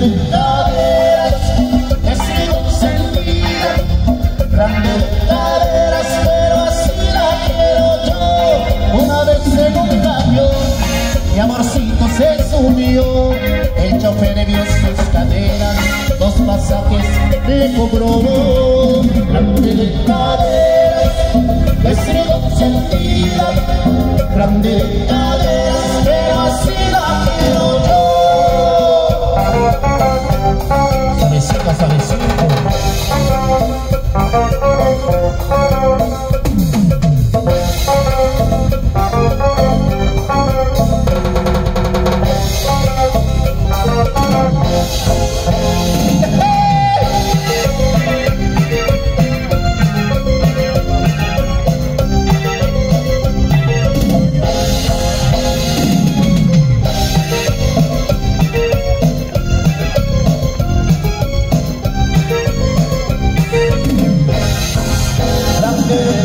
de caderas que sigo sentida grande de caderas pero así la quiero yo una vez se un mi amorcito se sumió el chofer de Dios dos pasajes me cobró grande de caderas que sentida grande de caderas pero así Yeah.